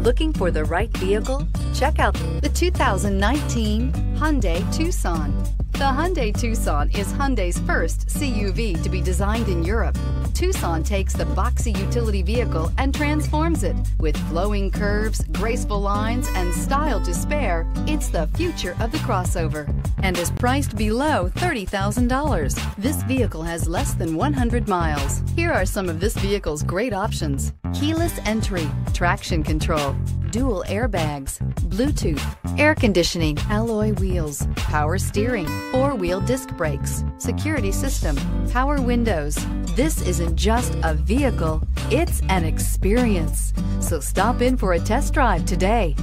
Looking for the right vehicle? Check out the 2019 Hyundai Tucson. The Hyundai Tucson is Hyundai's first CUV to be designed in Europe. Tucson takes the boxy utility vehicle and transforms it. With flowing curves, graceful lines, and style to spare, it's the future of the crossover and is priced below $30,000. This vehicle has less than 100 miles. Here are some of this vehicle's great options. Keyless entry, traction control, dual airbags, Bluetooth, air conditioning, alloy wheels, power steering, four-wheel disc brakes, security system, power windows. This isn't just a vehicle, it's an experience. So stop in for a test drive today.